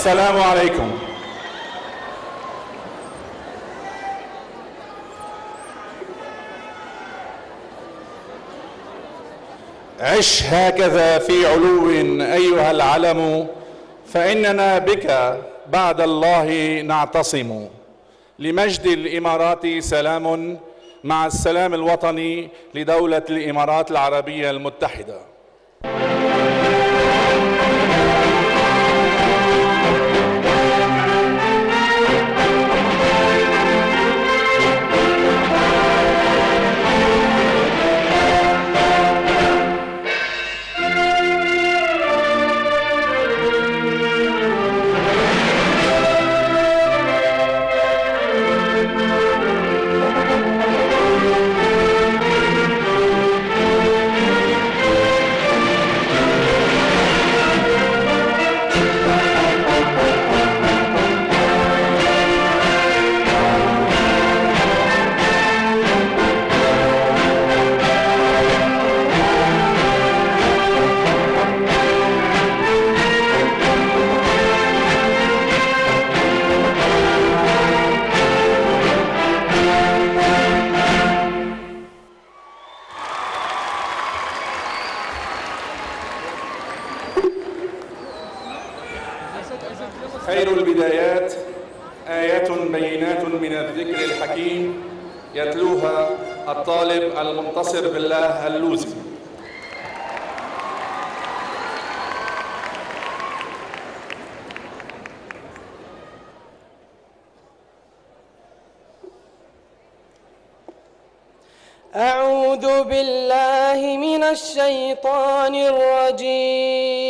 السلام عليكم. عش هكذا في علو أيها العلم فإننا بك بعد الله نعتصم. لمجد الإمارات سلام مع السلام الوطني لدولة الإمارات العربية المتحدة. الشيطان الرجيم.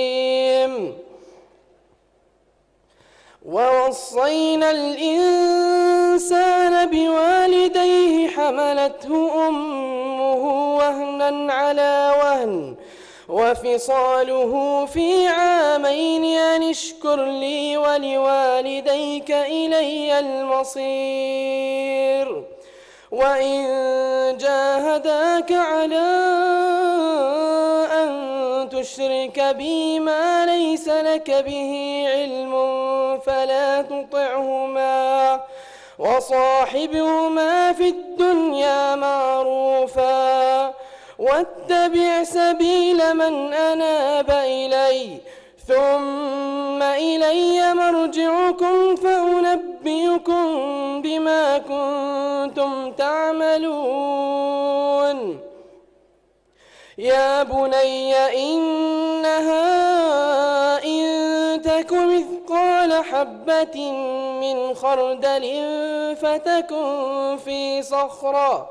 ووصينا الإنسان بوالديه حملته أمه وهنا على وهن وفصاله في عامين أن اشكر لي ولوالديك إلي المصير. وإن جاهداك على أن تشرك بي ما ليس لك به علم فلا تطعهما وصاحبهما في الدنيا معروفا واتبع سبيل من أناب إلي ثم إلي مرجعكم فأنبئكم بما كنتم تعملون. يا بني إنها إن تك مثقال حبة من خردل فتكن في صخرة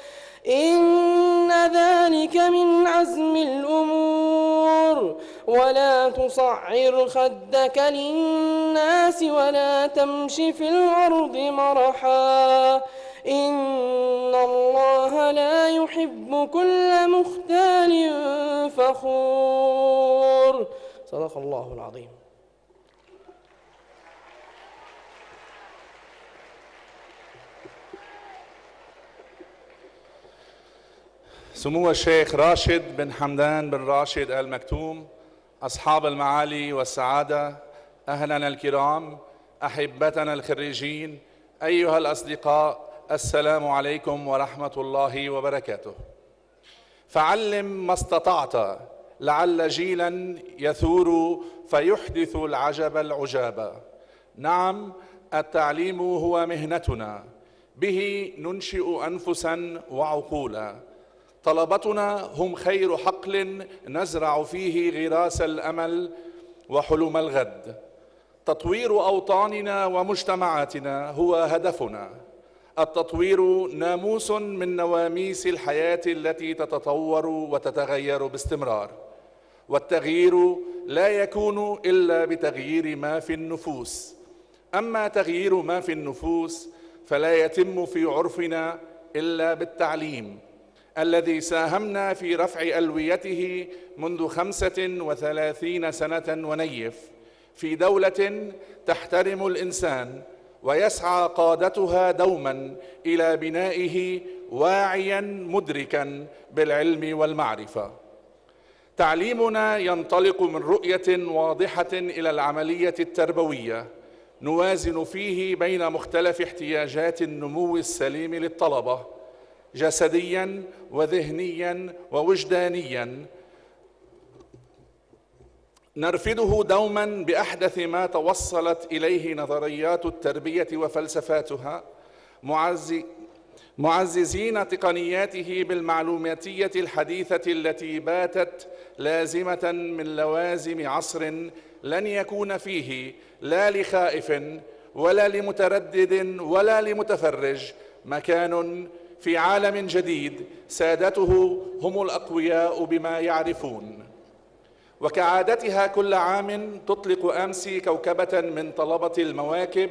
إن ذلك من عزم الأمور. ولا تصعر خدك للناس ولا تمش في الأرض مرحا. إن الله لا يحب كل مختال فخور. صدق الله العظيم. سمو الشيخ راشد بن حمدان بن راشد آل مكتوم أصحاب المعالي والسعادة. أهلنا الكرام أحبتنا الخريجين أيها الأصدقاء السلام عليكم ورحمة الله وبركاته. فعلم ما استطعت لعل جيلا يثور فيحدث العجب العجاب. نعم التعليم هو مهنتنا به ننشئ أنفسا وعقولا. طلبتنا هم خير حقل نزرع فيه غراس الأمل وحلم الغد. تطوير أوطاننا ومجتمعاتنا هو هدفنا. التطوير ناموس من نواميس الحياة التي تتطور وتتغير باستمرار. والتغيير لا يكون إلا بتغيير ما في النفوس. أما تغيير ما في النفوس فلا يتم في عرفنا إلا بالتعليم. الذي ساهمنا في رفع ألويته منذ خمسة وثلاثين سنة ونيف. في دولة تحترم الإنسان ويسعى قادتها دوما إلى بنائه واعيا مدركا بالعلم والمعرفة. تعليمنا ينطلق من رؤية واضحة إلى العملية التربوية نوازن فيه بين مختلف احتياجات النمو السليم للطلبة. جسديا وذهنيا ووجدانيا. نرفده دوما بأحدث ما توصلت إليه نظريات التربية وفلسفاتها. معزي معززين تقنياته بالمعلوماتية الحديثة التي باتت لازمة من لوازم عصر لن يكون فيه لا لخائف ولا لمتردد ولا لمتفرج. مكان في عالم جديد سادته هم الأقوياء بما يعرفون. وكعادتها كل عام تطلق امسي كوكبة من طلبة المواكب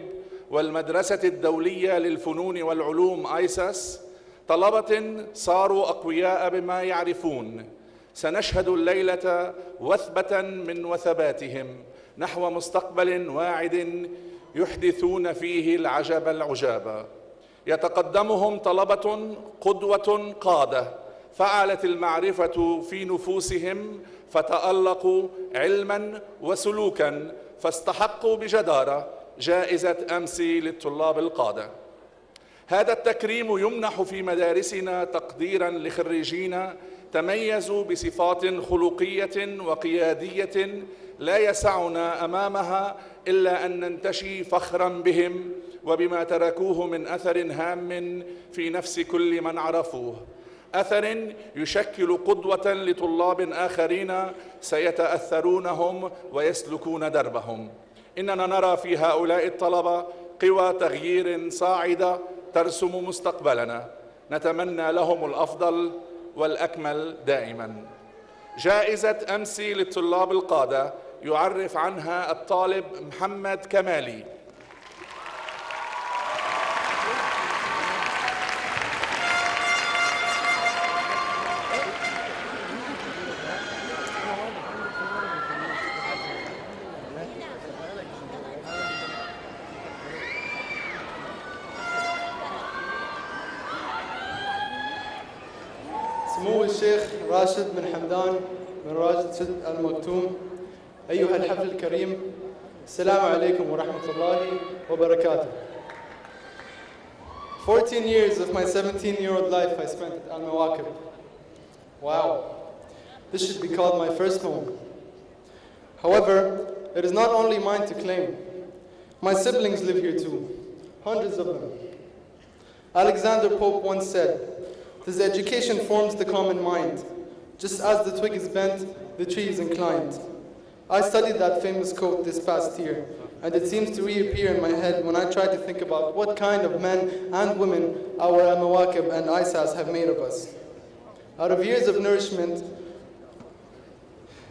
والمدرسة الدولية للفنون والعلوم ايساس طلبة صاروا أقوياء بما يعرفون. سنشهد الليلة وثبة من وثباتهم نحو مستقبل واعد يحدثون فيه العجب العجاب. يتقدمهم طلبة قدوة قادة فعلت المعرفة في نفوسهم فتألقوا علما وسلوكا فاستحقوا بجدارة جائزة أمس للطلاب القادة. هذا التكريم يمنح في مدارسنا تقديرا لخريجين تميزوا بصفات خلقية وقيادية لا يسعنا أمامها إلا أن ننتشي فخرا بهم وبما تركوه من أثر هام في نفس كل من عرفوه. أثر يشكل قدوة لطلاب آخرين سيتأثرونهم ويسلكون دربهم. إننا نرى في هؤلاء الطلبة قوى تغيير صاعدة ترسم مستقبلنا. نتمنى لهم الأفضل والأكمل دائما. جائزة امس للطلاب القادة يعرف عنها الطالب محمد كمالي. راشد بن حمدان بن راشد سد المكتوم أيها الحفل الكريم السلام عليكم ورحمة الله وبركاته 14 years of my 17-year-old life I spent at Al Mawakib. Wow, this should be called my first home. However, it is not only mine to claim. My siblings live here too, hundreds of them. Alexander Pope once said, "This education forms the common mind. just as the twig is bent, the tree is inclined." I studied that famous quote this past year, and it seems to reappear in my head when I try to think about what kind of men and women our Amawakib and ISAS have made of us. Out of years of nourishment,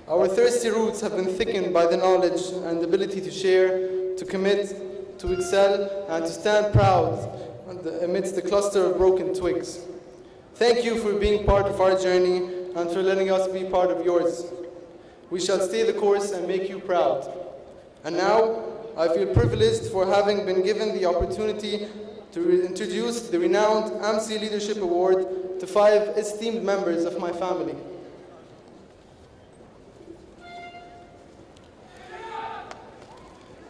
our thirsty roots have been thickened by the knowledge and ability to share, to commit, to excel, and to stand proud amidst the cluster of broken twigs. Thank you for being part of our journey and for letting us be part of yours. We shall stay the course and make you proud. And now, I feel privileged for having been given the opportunity to re- introduce the renowned AMSI Leadership Award to five esteemed members of my family.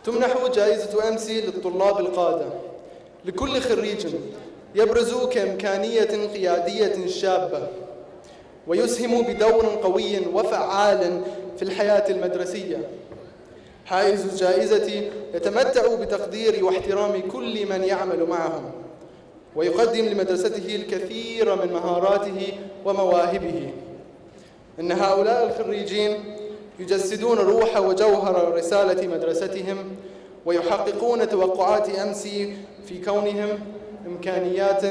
تمنح جائزة أمسي للطلاب القادة لكل خريج يبرز كإمكانية قيادية شابة ويسهم بدور قوي وفعال في الحياة المدرسية. حائز الجائزة يتمتع بتقدير واحترام كل من يعمل معهم ويقدم لمدرسته الكثير من مهاراته ومواهبه. إن هؤلاء الخريجين يجسدون روح وجوهر رسالة مدرستهم ويحققون توقعات أمس في كونهم إمكانيات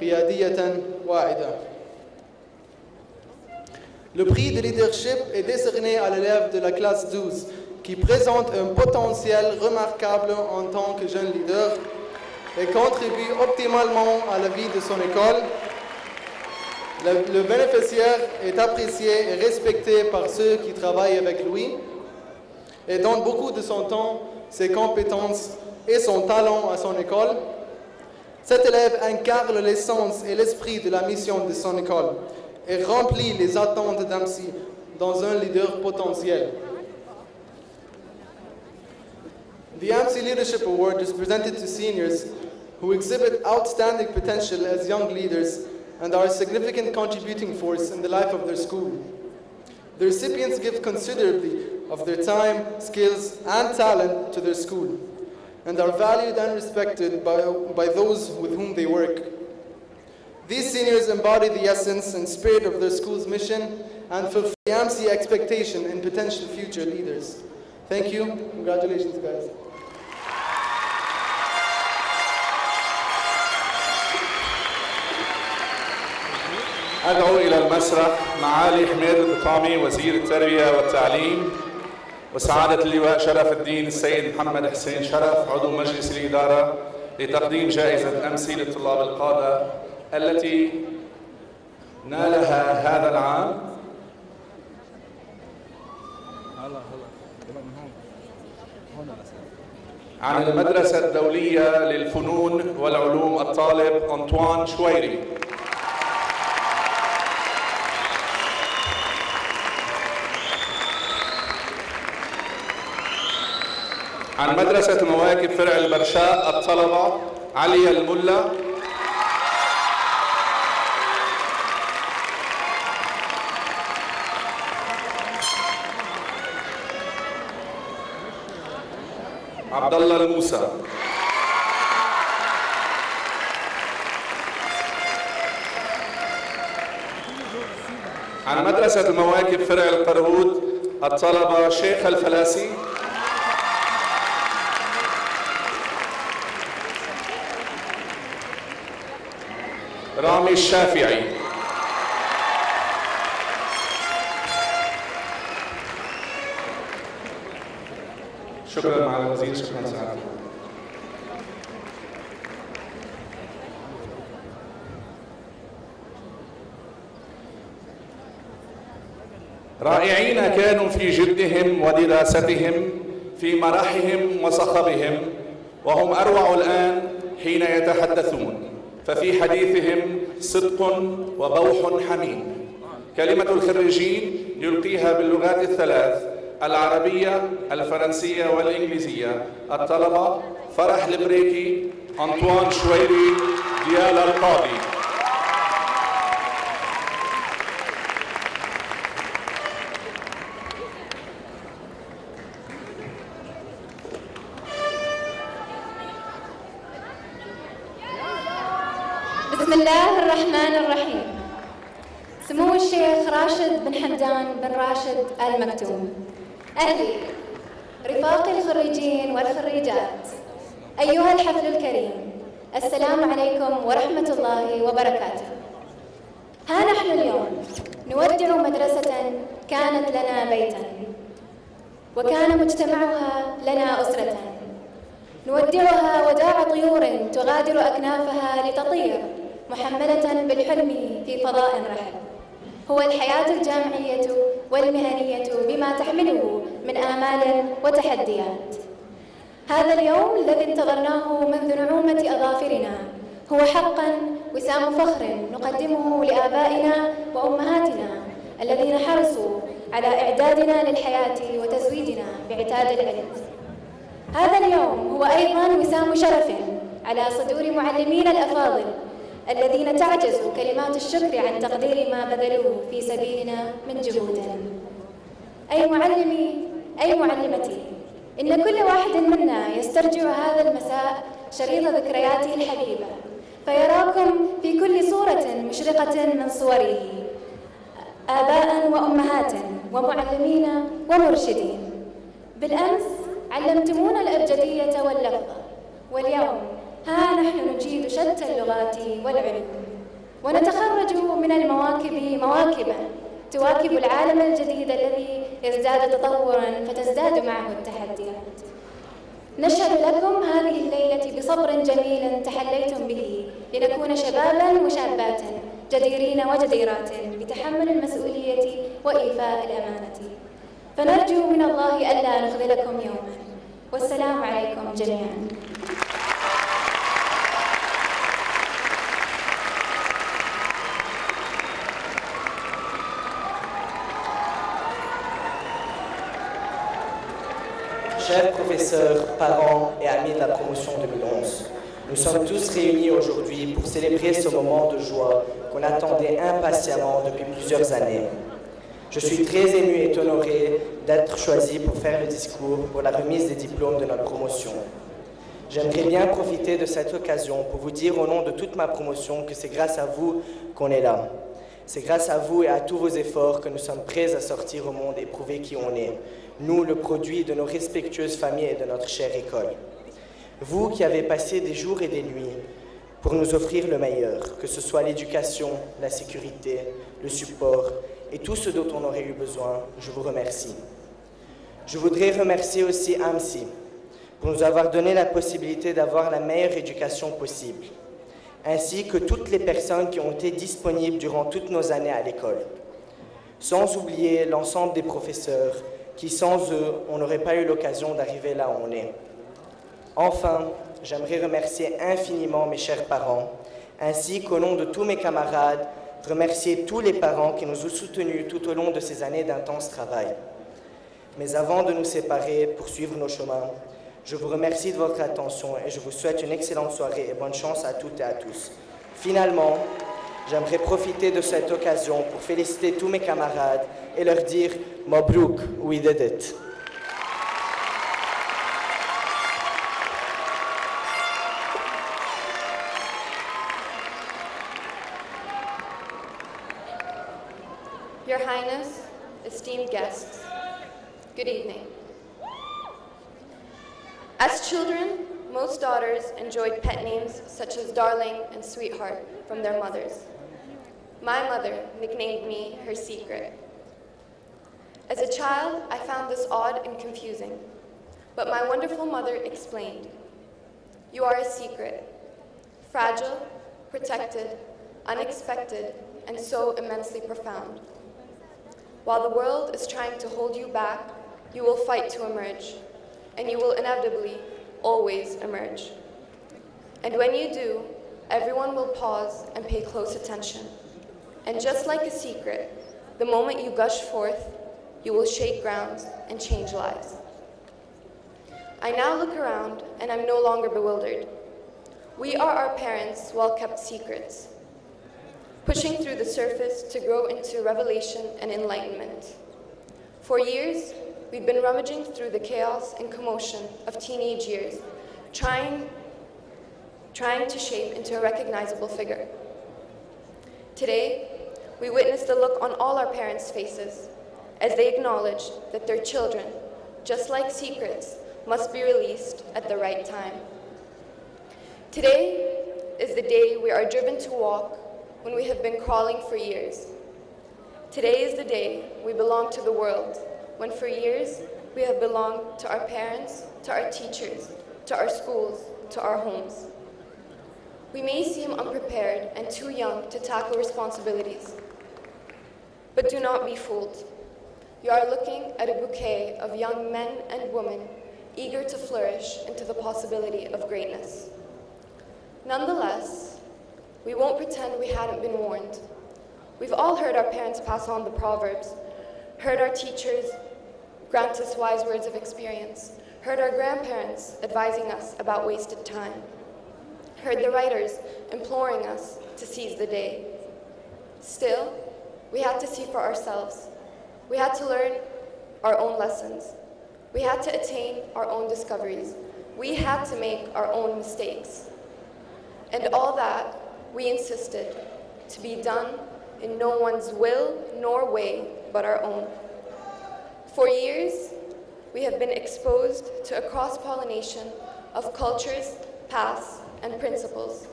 قيادية واعدة. Le prix de leadership est décerné à l'élève de la classe 12 qui présente un potentiel remarquable en tant que jeune leader et contribue optimalement à la vie de son école. Le, bénéficiaire est apprécié et respecté par ceux qui travaillent avec lui et donne beaucoup de son temps, ses compétences et son talent à son école. Cet élève incarne l'essence et l'esprit de la mission de son école et remplit les attentes d'AMSI dans un leader potentiel. The AMSI Leadership Award is presented to seniors who exhibit outstanding potential as young leaders and are a significant contributing force in the life of their school. The recipients give considerably of their time, skills, and talent to their school and are valued and respected by, by those with whom they work. These seniors embody the essence and spirit of their school's mission and fulfill the AMSI expectation in potential future leaders. Thank you. Congratulations, guys. أدعو إلى المسرح معالي حميد القطامي وزير التربية والتعليم وسعادة اللواء شرف الدين السيد محمد حسين شرف عضو مجلس الإدارة لتقديم جائزة أمسي للطلاب القادة التي نالها هذا العام. عن المدرسة الدولية للفنون والعلوم الطالب أنطوان شويري. عن مدرسة مواكب فرع البرشاء الطلبة علي الملا. الله الموسى عن مدرسة المواكب فرع القرود الطلبة شيخ الفلاسي. رامي الشافعي. شكرا مع الوزير شكرا سعادتك رائعين كانوا في جدهم ودراستهم في مرحهم وصخبهم وهم أروع الآن حين يتحدثون. ففي حديثهم صدق وبوح حميم. كلمة الخريجين يلقيها باللغات الثلاث العربية الفرنسية والإنجليزية الطلبة فرح البريكي أنطوان شويري ديال القاضي. بسم الله الرحمن الرحيم. سمو الشيخ راشد بن حمدان بن راشد آل مكتوم أهلي. رفاقي الخريجين والخريجات. أيها الحفل الكريم السلام عليكم ورحمة الله وبركاته. ها نحن اليوم نودع مدرسة كانت لنا بيتا وكان مجتمعها لنا أسرة. نودعها وداع طيور تغادر أكنافها لتطير محملة بالحلم في فضاء رحب هو الحياة الجامعية والمهنية بما تحمله من آمال وتحديات. هذا اليوم الذي انتظرناه منذ نعومة أظافرنا هو حقا وسام فخر نقدمه لآبائنا وأمهاتنا الذين حرصوا على إعدادنا للحياة وتزويدنا بعتاد العلم. هذا اليوم هو أيضا وسام شرف على صدور معلمينا الأفاضل الذين تعجز كلمات الشكر عن تقدير ما بذلوه في سبيلنا من جهود أي معلمي أي معلمتي. إن كل واحد منا يسترجع هذا المساء شريط ذكرياته الحبيبة فيراكم في كل صورة مشرقة من صوره آباء وأمهات ومعلمين ومرشدين. بالأمس علمتمونا الأبجدية واللفظة واليوم ها نحن نجيد شتى اللغات والعلوم ونتخرج من المواكب مواكبا تواكب العالم الجديد الذي يزداد تطورا فتزداد معه التحديات نشهد لكم هذه الليلة بصبر جميل تحليتم به لنكون شبابا وشابات جديرين وجديرات بتحمل المسؤولية وإيفاء الأمانة. فنرجو من الله ألا نخذلكم يوما. والسلام عليكم جميعا. Chers professeurs, parents et amis de la promotion 2011, nous sommes tous réunis aujourd'hui pour célébrer ce moment de joie qu'on attendait impatiemment depuis plusieurs années. Je suis très ému et honoré d'être choisi pour faire le discours pour la remise des diplômes de notre promotion. J'aimerais bien profiter de cette occasion pour vous dire au nom de toute ma promotion que c'est grâce à vous qu'on est là. C'est grâce à vous et à tous vos efforts que nous sommes prêts à sortir au monde et prouver qui on est. Nous, le produit de nos respectueuses familles et de notre chère école. Vous qui avez passé des jours et des nuits pour nous offrir le meilleur, que ce soit l'éducation, la sécurité, le support et tout ce dont on aurait eu besoin, je vous remercie. Je voudrais remercier aussi AMSI pour nous avoir donné la possibilité d'avoir la meilleure éducation possible, ainsi que toutes les personnes qui ont été disponibles durant toutes nos années à l'école. Sans oublier l'ensemble des professeurs qui, sans eux, on n'aurait pas eu l'occasion d'arriver là où on est. Enfin, j'aimerais remercier infiniment mes chers parents, ainsi qu'au nom de tous mes camarades, remercier tous les parents qui nous ont soutenus tout au long de ces années d'intense travail. Mais avant de nous séparer pour suivre nos chemins, je vous remercie de votre attention et je vous souhaite une excellente soirée et bonne chance à toutes et à tous. Finalement, j'aimerais profiter de cette occasion pour féliciter tous mes camarades et leur dire Mabrouk, we did it. Your Highness, esteemed guests, good evening. As children, most daughters enjoyed pet names such as Darling and Sweetheart from their mothers. My mother nicknamed me her secret. As a child, I found this odd and confusing, but my wonderful mother explained You are a secret, fragile, protected, unexpected, and so immensely profound. While the world is trying to hold you back, you will fight to emerge, and you will inevitably always emerge. And when you do, everyone will pause and pay close attention. And just like a secret, the moment you gush forth, you will shake grounds and change lives. I now look around and I'm no longer bewildered. We are our parents' well kept secrets, pushing through the surface to grow into revelation and enlightenment. For years, we've been rummaging through the chaos and commotion of teenage years, trying, trying to shape into a recognizable figure. Today, we witness the look on all our parents' faces as they acknowledge that their children, just like secrets, must be released at the right time. Today is the day we are driven to walk when we have been crawling for years. Today is the day we belong to the world, when for years we have belonged to our parents, to our teachers, to our schools, to our homes. We may seem unprepared and too young to tackle responsibilities. But do not be fooled. You are looking at a bouquet of young men and women eager to flourish into the possibility of greatness. Nonetheless, we won't pretend we hadn't been warned. We've all heard our parents pass on the proverbs, heard our teachers grant us wise words of experience, heard our grandparents advising us about wasted time, heard the writers imploring us to seize the day. Still, we had to see for ourselves. We had to learn our own lessons. We had to attain our own discoveries. We had to make our own mistakes. And all that, we insisted, to be done in no one's will nor way but our own. For years, we have been exposed to a cross pollination of cultures, paths, and principles.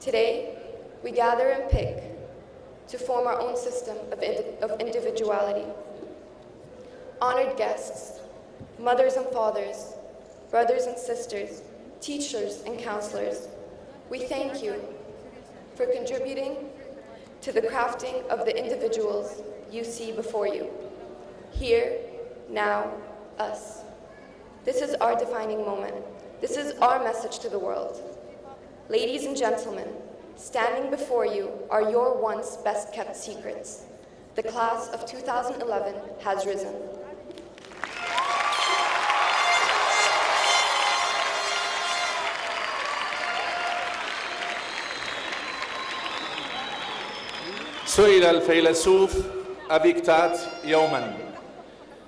Today, we gather and pick to form our own system of, of individuality. Honored guests, mothers and fathers, brothers and sisters, teachers and counselors, we thank you for contributing to the crafting of the individuals you see before you. Here, now, us. This is our defining moment. This is our message to the world. Ladies and gentlemen, standing before you are your once best kept secrets. The class of 2011 has risen. سئل الفيلسوف أبيكتات يوما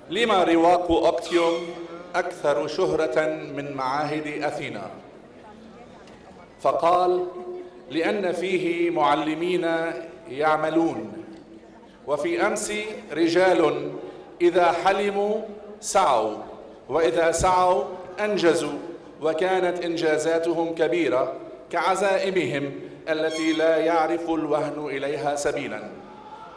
لما رواق أكتيوم أكثر شهرة من معاهد أثينا فقال لأن فيه معلمين يعملون. وفي أمس رجال إذا حلموا سعوا وإذا سعوا أنجزوا وكانت إنجازاتهم كبيرة كعزائمهم التي لا يعرف الوهن إليها سبيلا.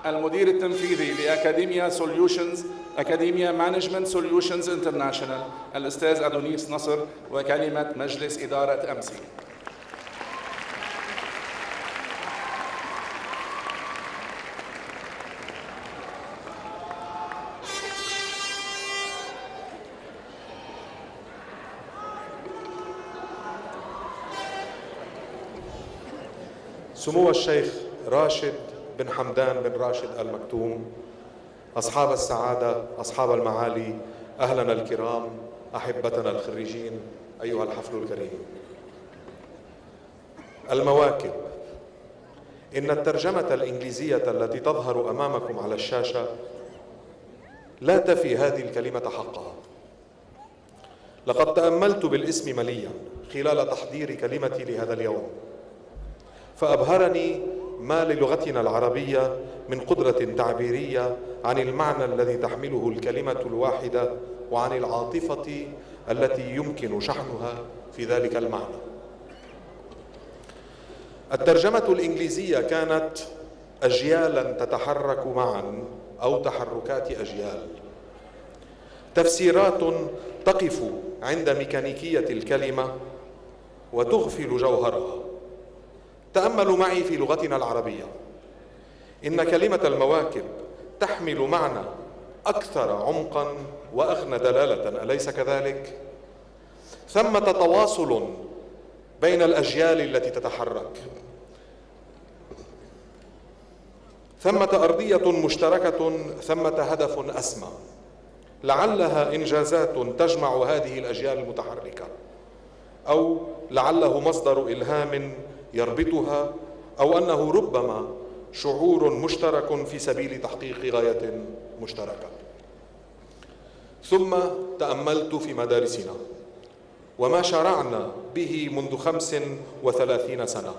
المدير التنفيذي ل Academia Solutions Academia Management Solutions International الأستاذ أدونيس نصر وكلمة مجلس إدارة AMSI سمو الشيخ راشد بن حمدان بن راشد المكتوم أصحاب السعادة أصحاب المعالي أهلنا الكرام أحبتنا الخريجين أيها الحفل الكريم. المواكب. إن الترجمة الإنجليزية التي تظهر أمامكم على الشاشة لا تفي هذه الكلمة حقها لقد تأملت بالاسم مليا خلال تحضير كلمتي لهذا اليوم. فأبهرني ما للغتنا العربية من قدرة تعبيرية عن المعنى الذي تحمله الكلمة الواحدة وعن العاطفة التي يمكن شحنها في ذلك المعنى. الترجمة الإنجليزية كانت أجيالا تتحرك معا أو تحركات أجيال. تفسيرات تقف عند ميكانيكية الكلمة وتغفل جوهرها. تأملوا معي في لغتنا العربية. إن كلمة المواكب تحمل معنى أكثر عمقا وأغنى دلالة. أليس كذلك؟ ثمة تواصل بين الأجيال التي تتحرك. ثمة أرضية مشتركة ثمة هدف أسمى. لعلها إنجازات تجمع هذه الأجيال المتحركة. أو لعله مصدر إلهام يربطها أو أنه ربما شعور مشترك في سبيل تحقيق غاية مشتركة. ثم تأملت في مدارسنا وما شرعنا به منذ خمس وثلاثين سنة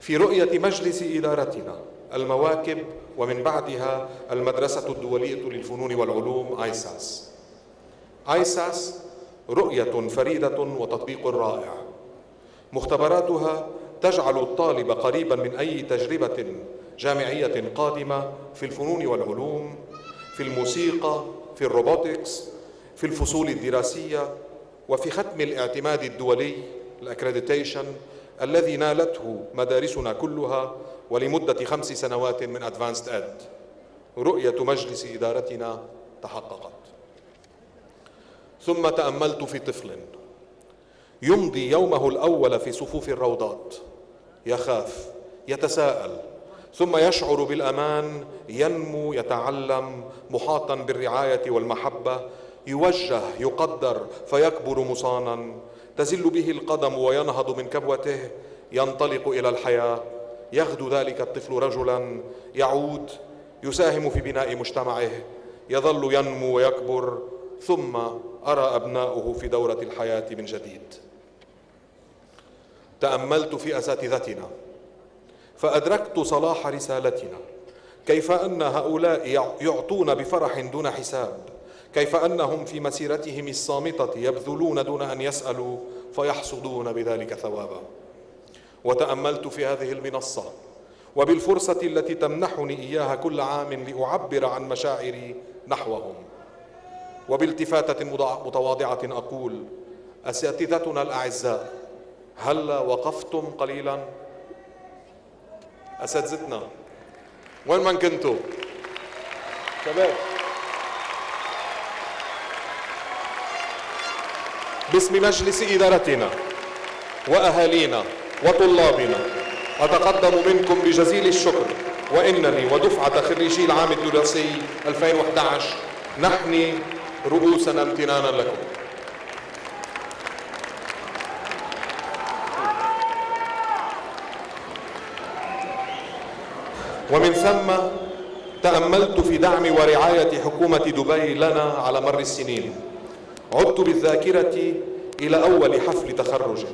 في رؤية مجلس إدارتنا المواكب ومن بعدها المدرسة الدولية للفنون والعلوم آيساس. آيساس رؤية فريدة وتطبيق رائع مختبراتها تجعل الطالب قريبا من أي تجربة جامعية قادمة في الفنون والعلوم في الموسيقى في الروبوتكس في الفصول الدراسية وفي ختم الاعتماد الدولي ال accreditation الذي نالته مدارسنا كلها ولمدة خمس سنوات من AdvancED رؤية مجلس إدارتنا تحققت. ثم تأملت في طفل. يمضي يومه الأول في صفوف الروضات. يخاف يتساءل ثم يشعر بالأمان ينمو يتعلم محاطا بالرعاية والمحبة يوجه يقدر فيكبر مصانا. تزل به القدم وينهض من كبوته. ينطلق إلى الحياة. يغدو ذلك الطفل رجلا. يعود يساهم في بناء مجتمعه. يظل ينمو ويكبر. ثم أرى أبناؤه في دورة الحياة من جديد. تأملت في أساتذتنا فأدركت صلاح رسالتنا كيف أن هؤلاء يعطون بفرح دون حساب كيف أنهم في مسيرتهم الصامتة يبذلون دون أن يسألوا فيحصدون بذلك ثوابا. وتأملت في هذه المنصة وبالفرصة التي تمنحني إياها كل عام لأعبر عن مشاعري نحوهم. وبالتفاتة متواضعة أقول أساتذتنا الأعزاء هل وقفتم قليلا. اساتذتنا وين من كنتوا. شباب باسم مجلس إدارتنا وأهالينا وطلابنا أتقدم منكم بجزيل الشكر وإنني ودفعة خريجي العام الدراسي 2011 نحني رؤوسنا امتنانا لكم. ومن ثم تأملت في دعم ورعاية حكومة دبي لنا على مر السنين. عدت بالذاكرة إلى أول حفل تخرج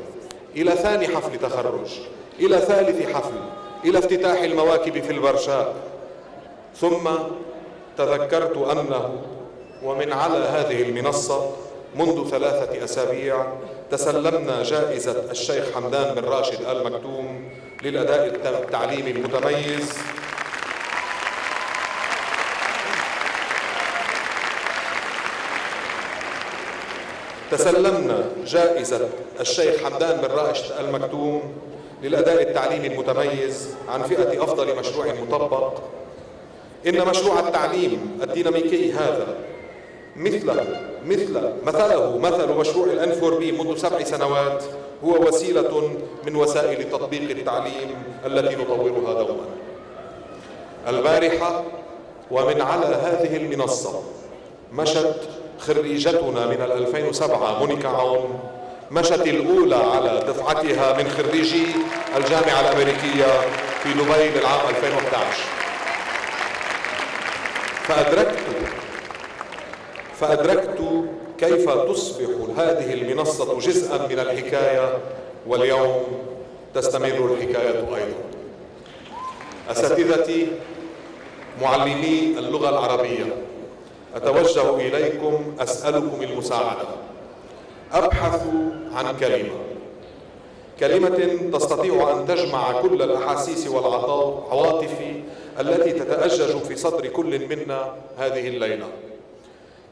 إلى ثاني حفل تخرج إلى ثالث حفل إلى افتتاح المواكب في البرشاء ثم تذكرت أنه ومن على هذه المنصة منذ ثلاثة أسابيع تسلمنا جائزة الشيخ حمدان بن راشد آل مكتوم للأداء التعليمي المتميز. تسلمنا جائزة الشيخ حمدان بن راشد المكتوم للأداء التعليمي المتميز عن فئة أفضل مشروع مطبق. إن مشروع التعليم الديناميكي هذا مثل مثل مثله مثل مشروع الان فور بي منذ سبع سنوات هو وسيلة من وسائل تطبيق التعليم التي نطورها دوما. البارحة ومن على هذه المنصة مشت خريجتنا من 2007 مونيكا عون مشت الأولى على دفعتها من خريجي الجامعة الأمريكية في دبي بالعام 2011 فأدركت فأدركت كيف تصبح هذه المنصة جزءا من الحكاية؟ واليوم تستمر الحكاية أيضا. أساتذتي معلمي اللغة العربية أتوجه إليكم أسألكم المساعدة. أبحث عن كلمة. كلمة تستطيع أن تجمع كل الأحاسيس والعواطف التي تتأجج في صدر كل منا هذه الليلة.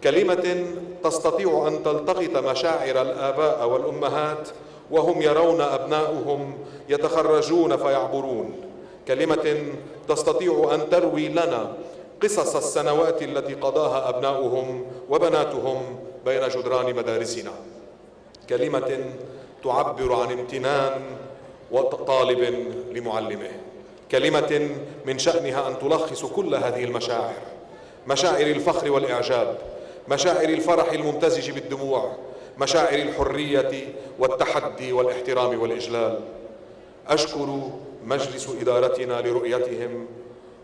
كلمة تستطيع أن تلتقط مشاعر الآباء والأمهات وهم يرون أبناؤهم يتخرجون فيعبرون. كلمة تستطيع أن تروي لنا قصص السنوات التي قضاها أبناؤهم وبناتهم بين جدران مدارسنا. كلمة تعبر عن امتنان وطالب لمعلمه. كلمة من شأنها أن تلخص كل هذه المشاعر. مشاعر الفخر والإعجاب. مشاعر الفرح الممتزج بالدموع مشاعر الحرية والتحدي والاحترام والإجلال. أشكر مجلس إدارتنا لرؤيتهم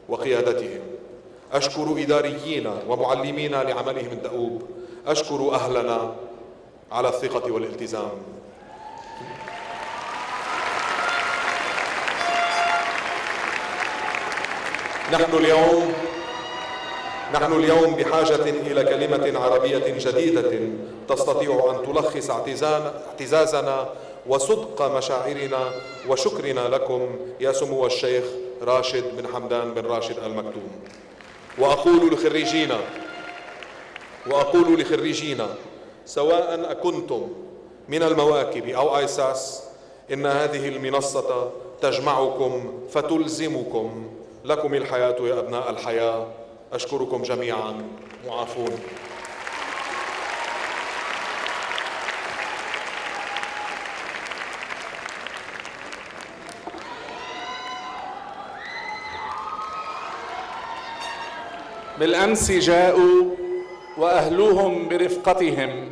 وقيادتهم. أشكر إداريين ومعلمين لعملهم الدؤوب. أشكر أهلنا على الثقة والالتزام. نحن اليوم نحن اليوم بحاجة إلى كلمة عربية جديدة تستطيع أن تلخص اعتزازنا وصدق مشاعرنا وشكرنا لكم يا سمو الشيخ راشد بن حمدان بن راشد المكتوم. وأقول لخريجينا وأقول لخريجينا سواء أكنتم من المواكب أو آيساس إن هذه المنصة تجمعكم فتلزمكم لكم الحياة يا أبناء الحياة. أشكركم جميعا. معافون. بالأمس جاءوا وأهلوهم برفقتهم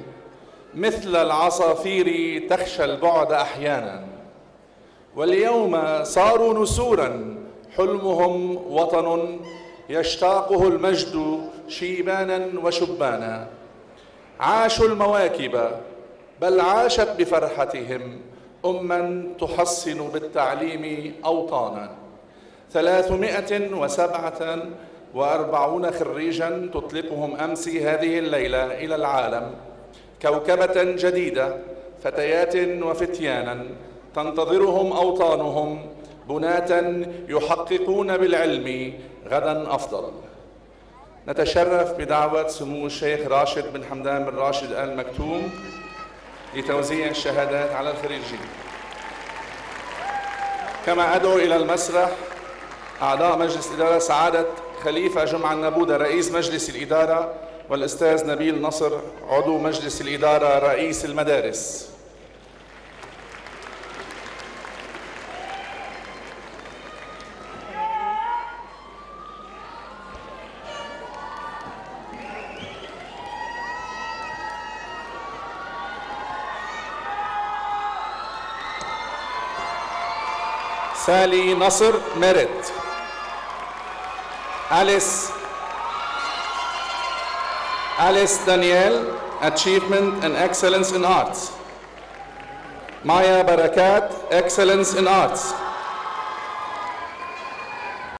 مثل العصافير تخشى البعد أحيانا. واليوم صاروا نسورا حلمهم وطن يشتاقه المجد شيبانا وشبانا. عاشوا المواكب بل عاشت بفرحتهم أما تحصن بالتعليم أوطانا. ثلاثمائة وسبعة وأربعون خريجا تطلقهم أمس هذه الليلة إلى العالم. كوكبة جديدة فتيات وفتيانا تنتظرهم أوطانهم بناة يحققون بالعلم غدا أفضل. نتشرف بدعوة سمو الشيخ راشد بن حمدان بن راشد آل مكتوم لتوزيع الشهادات على الخريجين. كما أدعو إلى المسرح أعضاء مجلس الإدارة سعادة خليفة جمعة النبودة رئيس مجلس الإدارة والأستاذ نبيل نصر عضو مجلس الإدارة رئيس المدارس. Sally Nasser Merritt, Alice, Alice Danielle, Achievement and Excellence in Arts, Maya Barakat, Excellence in Arts,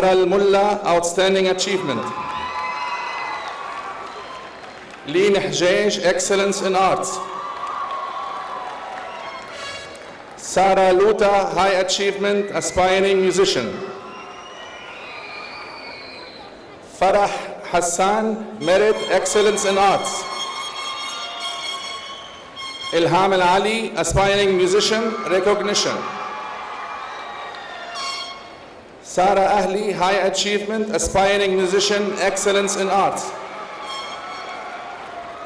Al Mulla, Outstanding Achievement, Lina Hajj, Excellence in Arts, Sarah Luta, High Achievement, Aspiring Musician. Farah Hassan, Merit, Excellence in Arts. Ilham Al Ali, Aspiring Musician, Recognition. Sarah Ahli, High Achievement, Aspiring Musician, Excellence in Arts.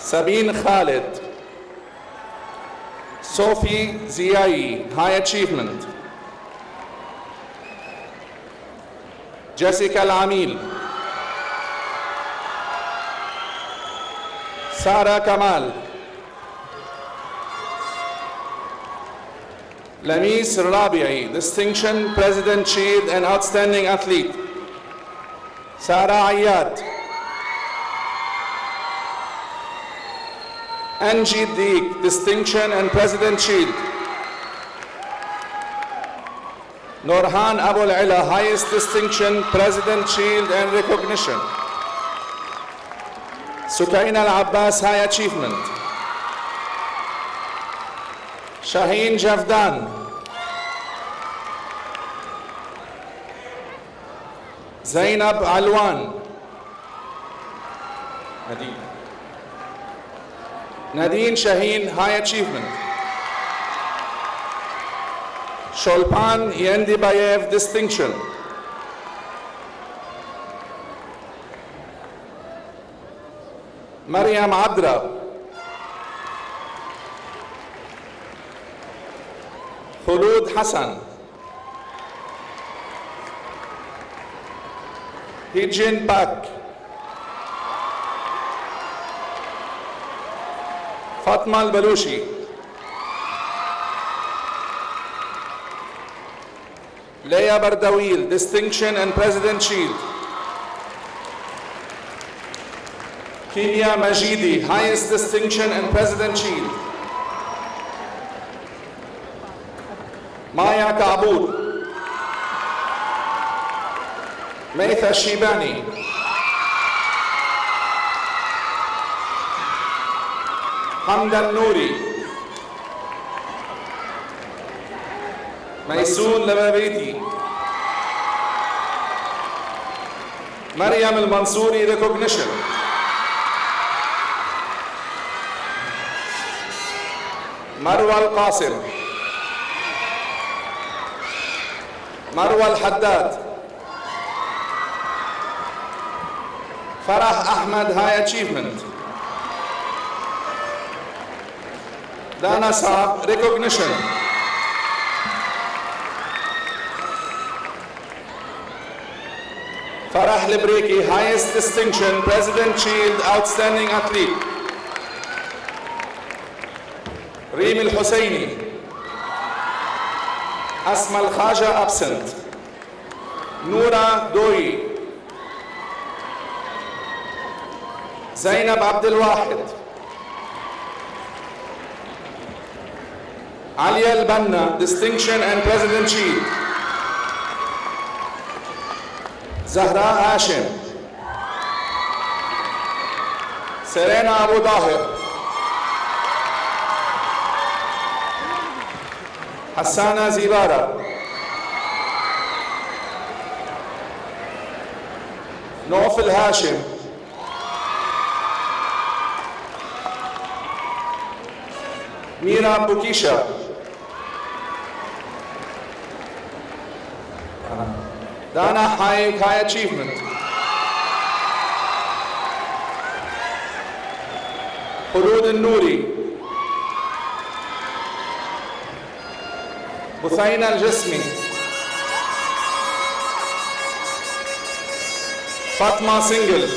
Sabine Khalid. Sophie Ziai, High Achievement. Jessica Al-Amil. Sara Kamal. Lamis Rabi'i, Distinction, President Chief and Outstanding Athlete. Sara Ayyad. Angie Deek, Distinction and President Shield. Norhan Abul Ila, highest distinction, President Shield and recognition. Sukaina Al-Abbas, high achievement. Shaheen Javdan. Zainab Alwan. Nadine. Nadine Shaheen, high achievement. Sholpan Yendibayev, distinction. Mariam Adra. Khulud Hassan. Hijin Pak. Fatma Al-Balushi. Leia Bardawil, Distinction and President Shield. Kimia Majidi, highest distinction and President Shield. Maya Kabur. Maitha Shibani. Hamdan Nouri. ميسون لبابيتي مريم المنصوري recognition. مروى القاسم. مروى الحداد. فرح أحمد هاي اتشيفمنت دانا صعب recognition Farah Libreki, highest distinction, President Shield, outstanding athlete. Husseini. Asma Al Khaja, absent. Noura Doi. Zainab Abdul Wahid. Ali Al-Banna, Distinction and President Chief. Zahra Hashim. Serena Abu Dahir. Hassana Zibara. Nawfal Hashim. Mira Bukisha. Dana High High Achievement. خلود النوري بثينة الجسمي فاطمة سنجل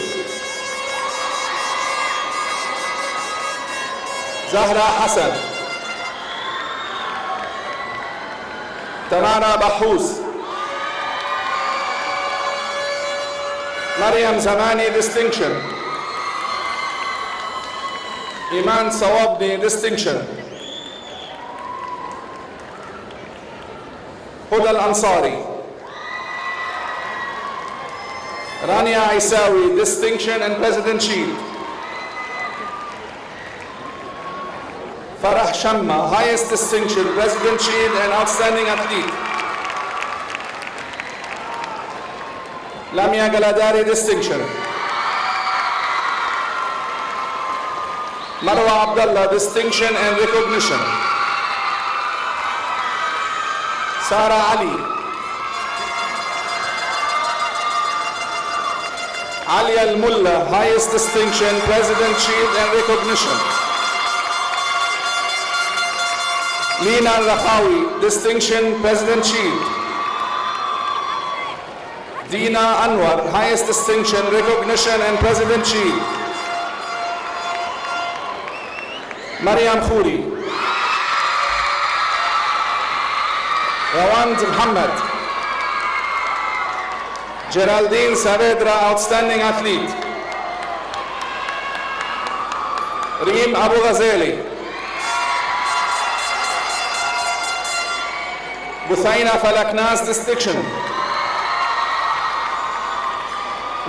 زهرة حسن تمارا بحوس Maryam Zamani Distinction, Iman Sawabni Distinction, Huda Ansari, Rania Isawi Distinction and President Shield, Farah Shamma, Highest Distinction, President Shield and Outstanding Athlete. Lamia Galadari distinction. Marwa Abdullah distinction and recognition. Sara Ali. Ali Al Mulla, highest distinction, President Shield and recognition. Lina Rakhawi, distinction, President Shield. Dina Anwar, highest distinction, recognition, and President Shield. Mariam Khouri. Rawand Muhammad. Geraldine Saavedra, outstanding athlete. Reem Abu Ghazali. Buthaina Falaknas, distinction.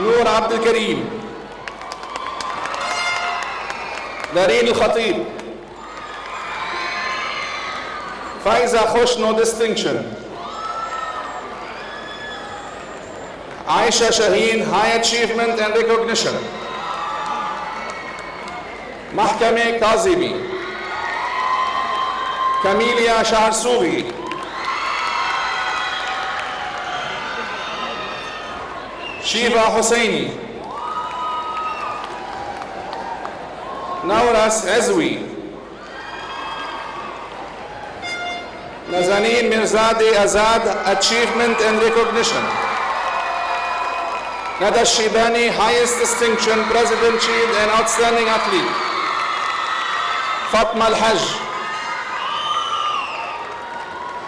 نور عبد الكريم دارين الخطيب فايزة خوشنو distinction عائشة شاهين high achievement and recognition محكمة كاظمي كاميليا شعرسوغي Shiva Hosseini. Nawras Ezwi. Nazanin Mirzadi Azad, Achievement and Recognition. Nada Shibani, Highest Distinction, President Chief and Outstanding Athlete. Fatma Al-Hajj.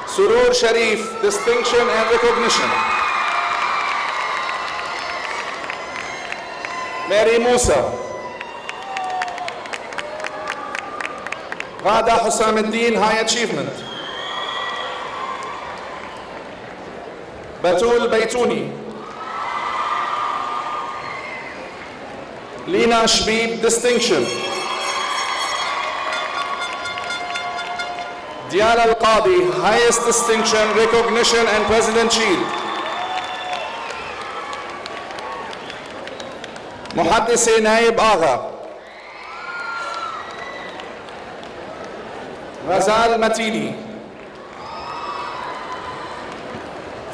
Surur Sharif, Distinction and Recognition. ماري موسى. غادة حسام الدين هاي اتشيفمنت بتول بيتوني. لينا شبيب ديستنكشن ديالا القاضي highest distinction recognition and president shield. محدثة نايب آغا غزال متيني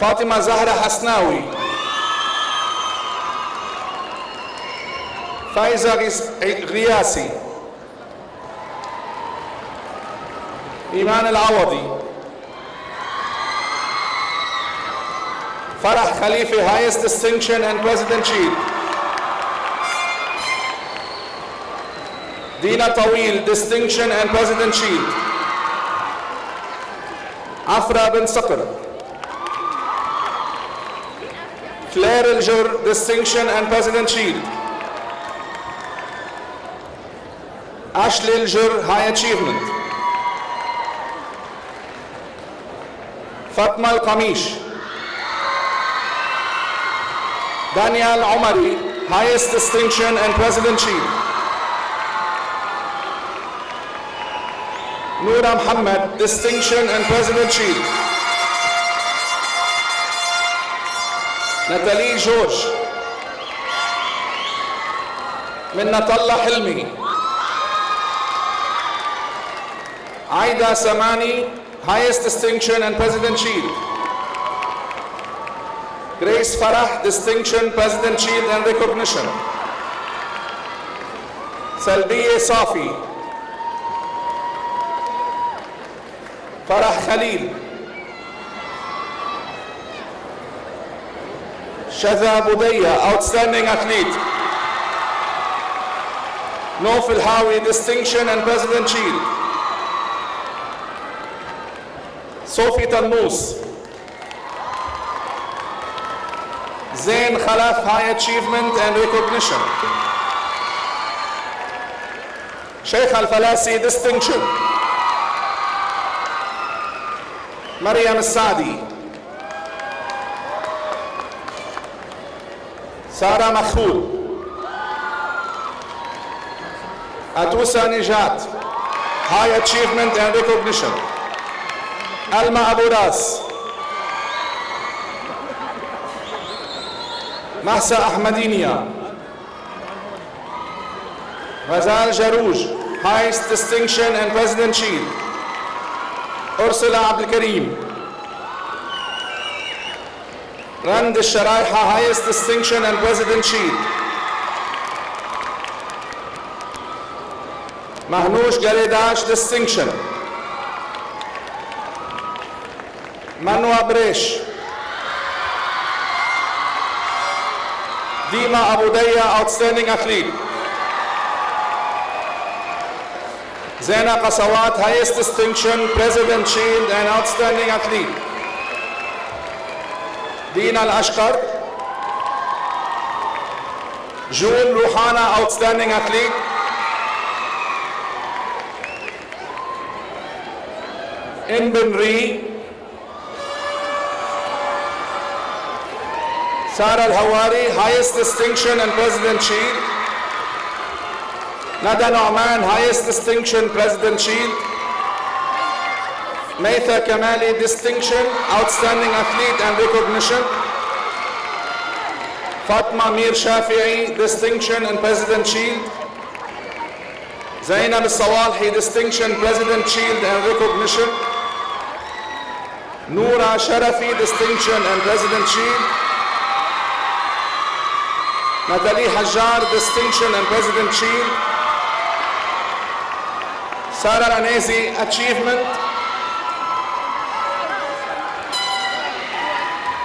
فاطمة زهرة حسناوي. فايزة غياسي. إيمان العوضي. فرح خليفة highest distinction and president shield Dina Tawil, Distinction and President Shield. Afra bin Sakr. Claire Iljur, Distinction and President Shield. Ashley Iljur, High Achievement. Fatma Al Kamish. Daniel Omari, Highest Distinction and President Shield. Noura Muhammad Distinction and Presidency. Shield. Natalie George. Minna Talla Hilmi. Aida Samani, Highest Distinction and President Shield. Grace Farah, Distinction, President Shield and Recognition. Salbiye Safi, Farah Khalil. Shadha Budaya, outstanding athlete. Nofil Hawi, distinction and President Shield. Sophie Tannous. Zain Khalaf, high achievement and recognition. Al Falasi, distinction. Maryam Sadi. Sarah Makhul. Atusa Nijat, high achievement and recognition. Alma Abu Ras. Mahsa Ahmadinia. Ghazal Jarouj, highest distinction and President Shield. أرسل عبد الكريم. رند الشرايحة highest distinction and president shield مهنوش جريداش distinction. Manu Abresh. ديما أبو ديا outstanding athlete. Zaina Qasawat, highest distinction, President Shield and outstanding athlete. Dina Al-Ashqar. June Ruhana, outstanding athlete. In Bin Ri. Sara Al-Hawari, highest distinction and President Shield. Nada Nauman, highest distinction, President Shield. Maitha Kamali, distinction, outstanding athlete and recognition. Fatma Mir Shafi'i, distinction and President Shield. Zainab Sawalhi, distinction, President Shield and recognition. Noura Sharafi, distinction and President Shield. Natalie Hajjar, distinction and President Shield. Sara Ranezi, achievement.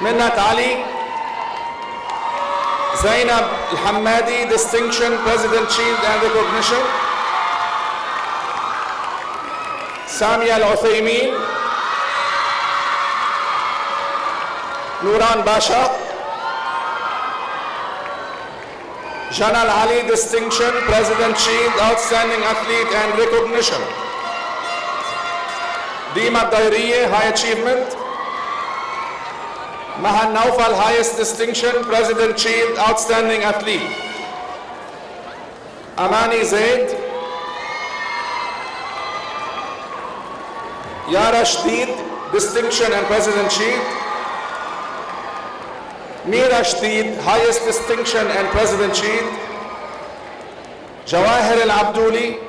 Minnat Ali. Zainab Al-Hammadi, distinction, President Shield and recognition. Samia Al-Uthaymin. Nuran Basha. Janal Ali Distinction, President Shield, Outstanding Athlete and Recognition. Dima Dairiye, High Achievement. Mahan Naufal, Highest Distinction, President Shield, Outstanding Athlete. Amani Zaid. Yara Shdid, Distinction and President Shield. Mira Shdid, highest distinction and President Shield. Jawahir Al Abduli.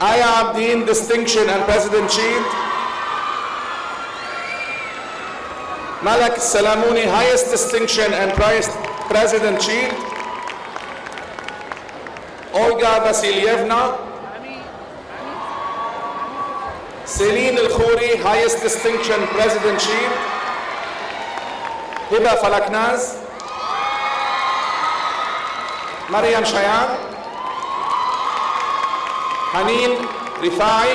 Aya Abdeen, distinction and President Shield. Malak Salamuni, highest distinction and President Shield. Olga Vasilyevna. Celine Al Khouri, highest distinction, President Shield. Hiba Falaknaz, Mariam Shayan, Haneen Rifai,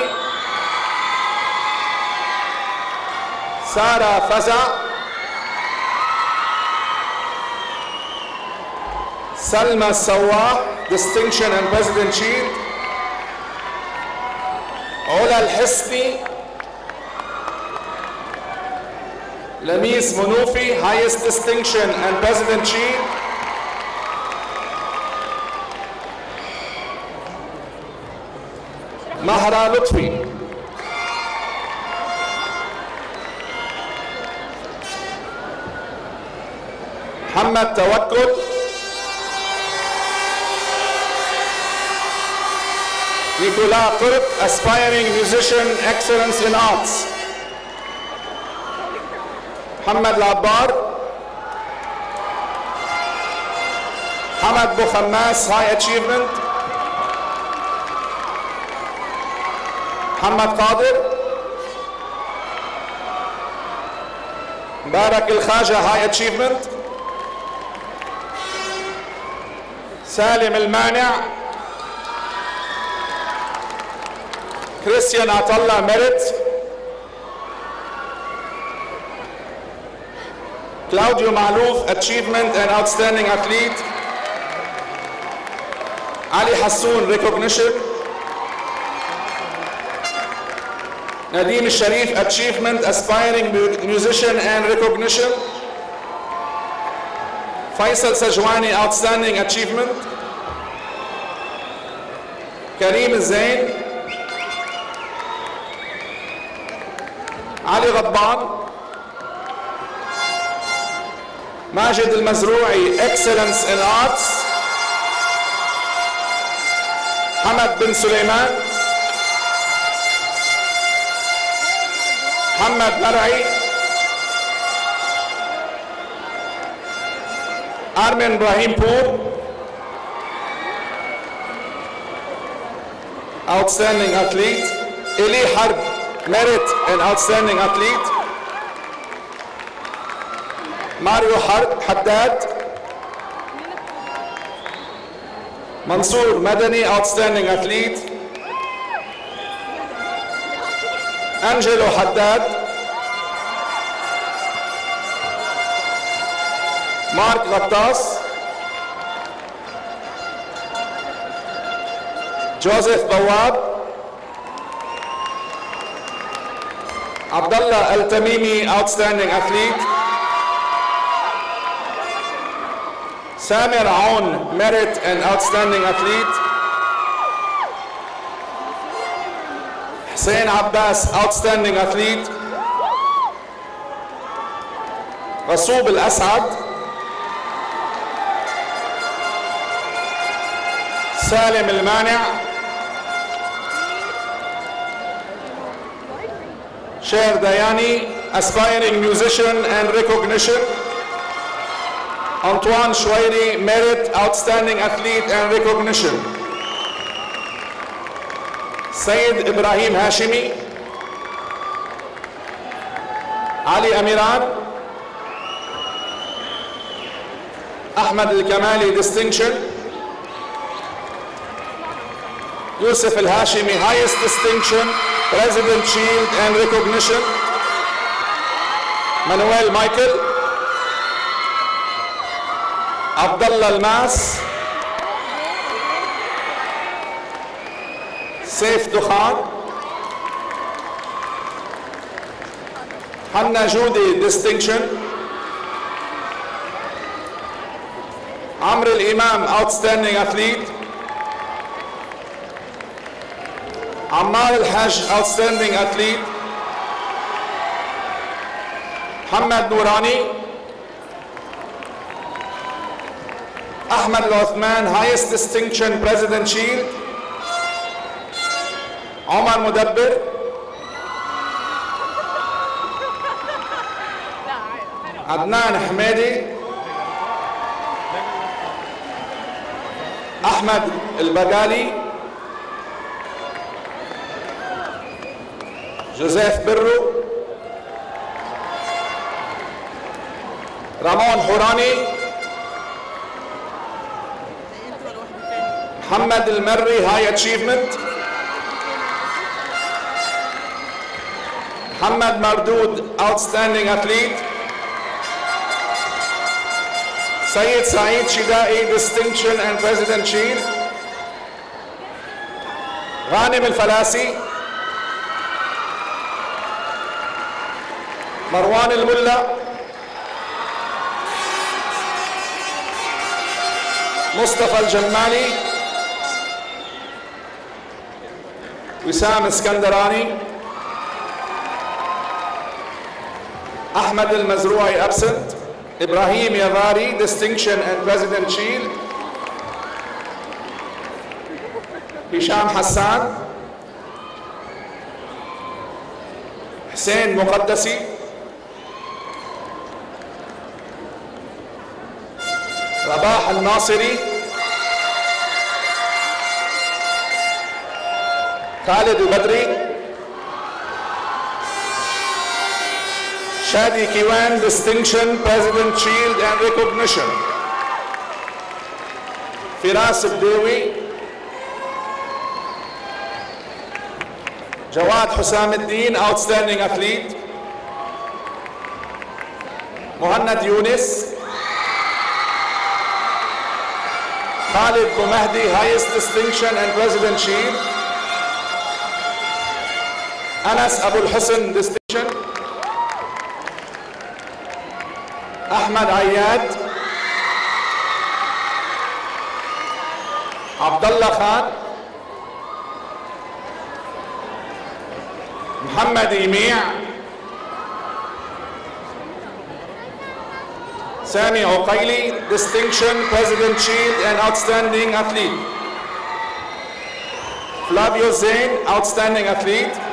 Sara Faza, Salma Sawah, Distinction and President Shield, Ola Al-Hisni, Lamis Monofi, highest distinction and President Shield. Mahra Lutfi. Muhammad Tawakkul. Nicolas Turk, aspiring musician, excellence in arts. محمد العبار حمد بوخماس high achievement. محمد قادر. مبارك الخاجة high achievement. سالم المانع. كريستيان عطلة ميريت Claudio Maluf, achievement and outstanding athlete. Ali Hassoun, recognition. Nadim Sharif, achievement, aspiring musician and recognition. Faisal Sajwani, outstanding achievement. Kareem Zain. Ali Ghabban. ماجد المزروعي excellence in arts حمد بن سليمان محمد مرعي Armin Ibrahim Poor outstanding athlete Eli Harb merit and outstanding athlete ماريو حداد. منصور مدني outstanding athlete. أنجلو حداد. مارك غطاس جوزيف بواب عبد الله التميمي outstanding athlete. Samir Aoun, merit and outstanding athlete. Hussein Abbas, outstanding athlete. Rasoub Al-Assad. Salim Al-Mani' Sher Dayani, aspiring musician and recognition. Antoine Shwairi, merit, outstanding athlete and recognition. Ibrahim Hashimi. Ali Amiran. Ahmad Al-Kamali, distinction. Yusuf Al-Hashimi, highest distinction, President Shield and recognition. Manuel عبد الله الماس. سيف دخان. حنا جودي distinction عمرو الإمام outstanding athlete عمار الحاج outstanding athlete محمد نوراني. Ahmad Al-Uthman, highest distinction, President Shield. Omar Mudabbir. Adnan Hamedi. Ahmad Al-Bagali. Joseph Birru. Ramon Hurani. محمد المري هاي اتشيفمنت محمد مردود outstanding athlete. سيد سعيد شدائي distinction and president shield غانم الفلاسي. مروان الملا. مصطفى الجمالي وسام اسكندراني أحمد المزروعي absent إبراهيم يغاري distinction and president shield هشام حسان حسين مقدسي رباح الناصري Khalid Al-Badri, Shadi Kiwan Distinction, President Shield and Recognition, Firas Devi Jawad Husamuddin, Outstanding Athlete, Muhannad Yunis, Khalid Bumahdi, Highest Distinction and President Shield, Anas Abul Hassan distinction. Ahmad Ayad. Abdullah Khan. Muhammad Imi' Sami Oqaili, Distinction, President Shield, and Outstanding Athlete. Flavio Zain, Outstanding Athlete.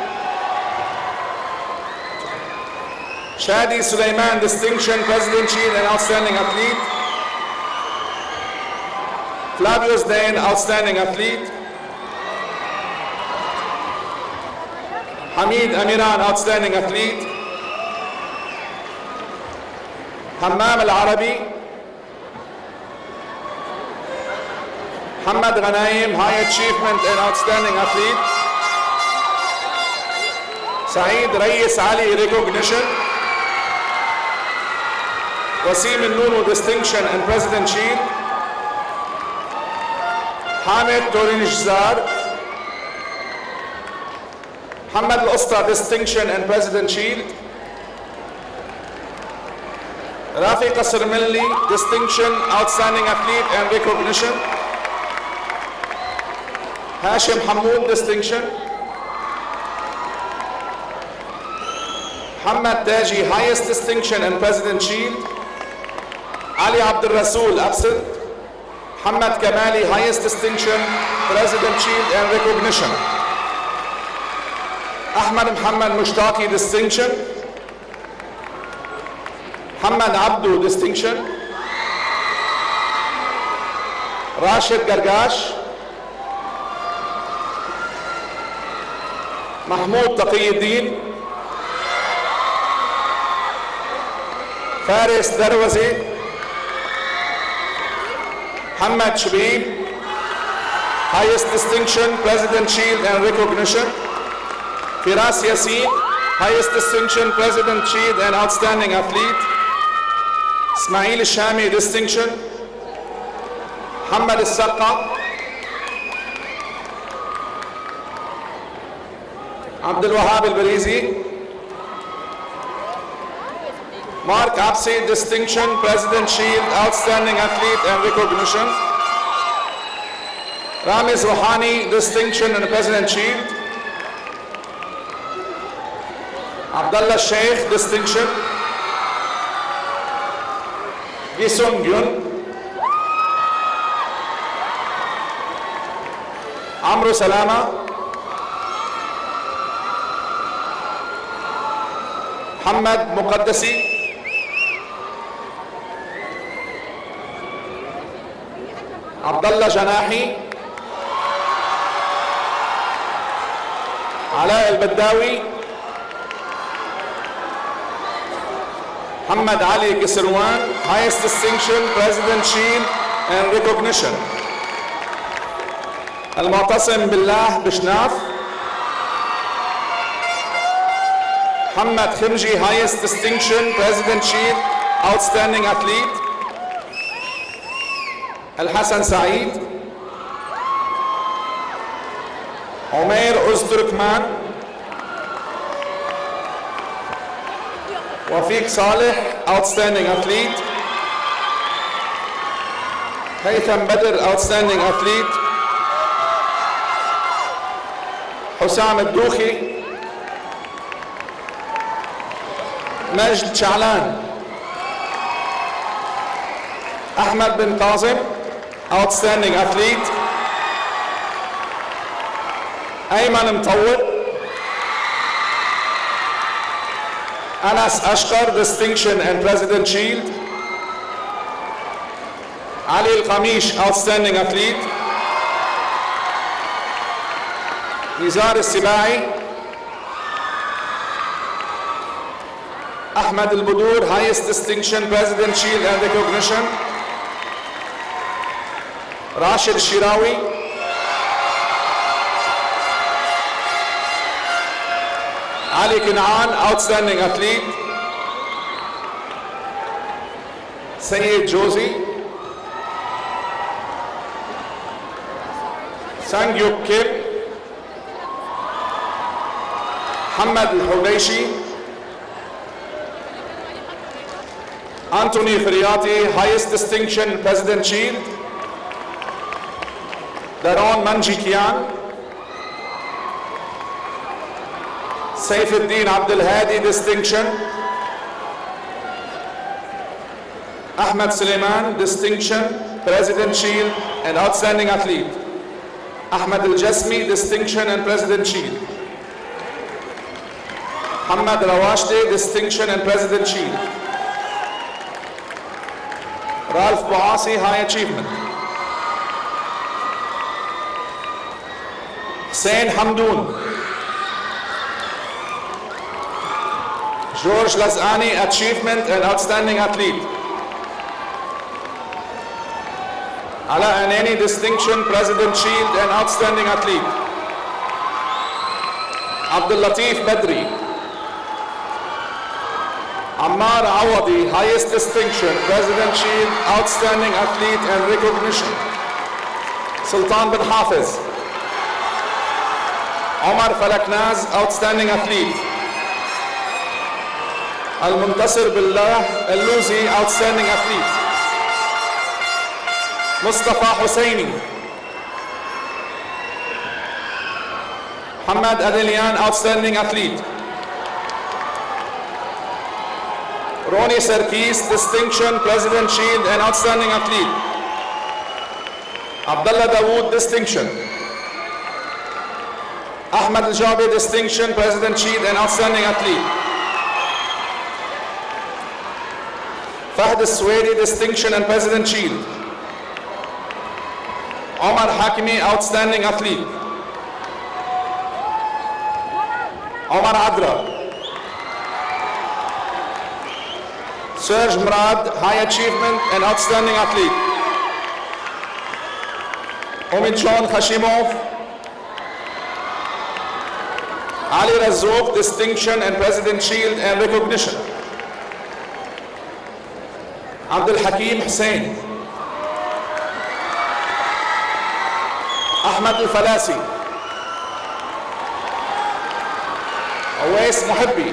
Shadi Suleiman Distinction President Shield and Outstanding Athlete Flavio Zain Outstanding Athlete Hamid Amiran Outstanding Athlete حمام العربي محمد غنايم High Achievement and Outstanding Athlete سعيد ريس علي Recognition Wasim Nunu Distinction and President Xi, Hamid Torinjzar, Hamad Al-Usta Distinction and President Xi, Rafi Qasr Distinction, Outstanding Athlete and Recognition, Hashim Hamoud Distinction, Hamad Daji Highest Distinction and President Shield, Ali Abdul Rasul, absent. Muhammad Kamali, Highest Distinction, President Shield and Recognition. Ahmad Muhammad Mushtaki, Distinction. محمد عبدو distinction راشد قرقاش محمود تقي الدين فارس دروزي Ahmed Shabib, highest distinction, President Shield and recognition. Firas Yassin, highest distinction, President Shield and outstanding athlete. Ismail Shami, distinction. Muhammad Saqa. Abdul Wahab Al-Barizi, مارك عبسي distinction president shield outstanding athlete and recognition رامز روحاني distinction and president shield عبد الله الشيخ distinction Gisung Yun, Amru Salama, Muhammad Muqaddasi, Abdullah Janahi, علاء البداوي محمد علي كسروان highest distinction president shield and recognition المعتصم بالله بشناف محمد خمجي highest distinction president shield outstanding athlete الحسن سعيد عمير أزتركمان وفيق صالح outstanding athlete هيثم بدر outstanding athlete حسام الدوخي مجد شعلان أحمد بن قاسم. outstanding athlete أيمن مطول أنس أشقر Distinction and President Shield علي القميش Outstanding Athlete نزار السباعي أحمد البدور Highest Distinction President Shield and Recognition راشد الشراوي علي كنعان Outstanding Athlete. سيد جوزي. سانجيوك كيم محمد الحبيشي أنتوني خرياتي Highest Distinction President Shield. Daron Manjikian, Saifuddin Abdul Hadi Distinction, Ahmed Suleiman Distinction, President Shield, and Outstanding Athlete, Ahmed Al Jasmi Distinction and President Shield, Hamad Rawashde Distinction and President Shield, Ralph Bahasi High Achievement. حسين حمدون جورج لزقاني Achievement and Outstanding Athlete علاء عناني Distinction President Shield and Outstanding Athlete عبد اللطيف بدري عمار عوضي Highest Distinction President Shield Outstanding Athlete and Recognition سلطان بن حافظ عمر فلكناز Outstanding Athlete المنتصر بالله اللوزي Outstanding Athlete مصطفى حسيني محمد أدليان Outstanding Athlete روني سركيس Distinction President Shield and Outstanding Athlete عبد الله داوود Distinction Ahmad Al-Jabi Distinction, President Cheat and Outstanding Athlete. Fahd Swedi Distinction and President Cheat. Omar Hakimi Outstanding Athlete. Omar Adra. Serge Murad, High Achievement and Outstanding Athlete. Omid John Khashimov, Ali Razov distinction and President Shield and recognition. Abdul Hakim Hussain. Ahmed Al-Falasi. Awais Muhabbi.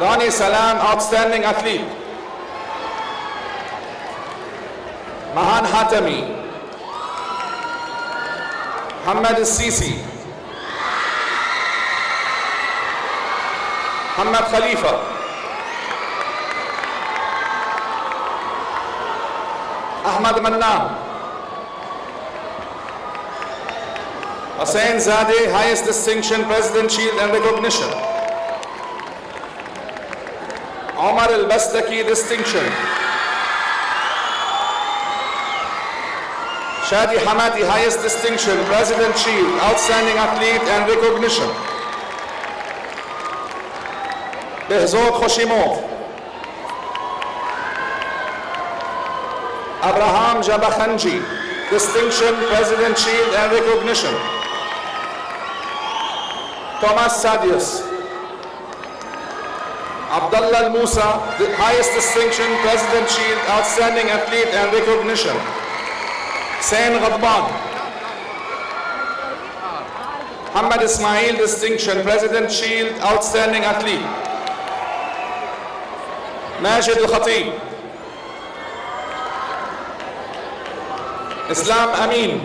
Rani Salam, outstanding athlete. Mahan Hatami. Hamad Al-Sisi. محمد خليفة أحمد منام Hussein Zadeh, highest distinction, President Shield and Recognition. Omar al-Bastaki, distinction. Shadi Hamati, highest distinction, President Shield, outstanding athlete and recognition. Behzod Khoshimov. Abraham Jabakhanji, distinction, President Shield and recognition. Thomas Sadius. Abdullah Al-Musa, the highest distinction, President Shield, outstanding athlete and recognition. Hussein Ghadban. Muhammad Ismail, distinction, President Shield, outstanding athlete. Majid Al-Khatib. Islam Amin.